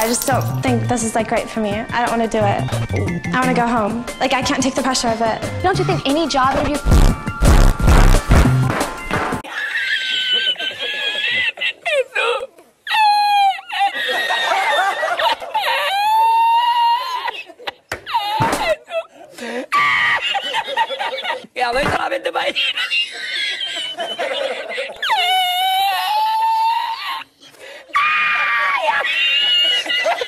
I just don't think this is like great for me. I don't want to do it. I want to go home. Like I can't take the pressure of it. Don't you think any job interview Ya voy solamente para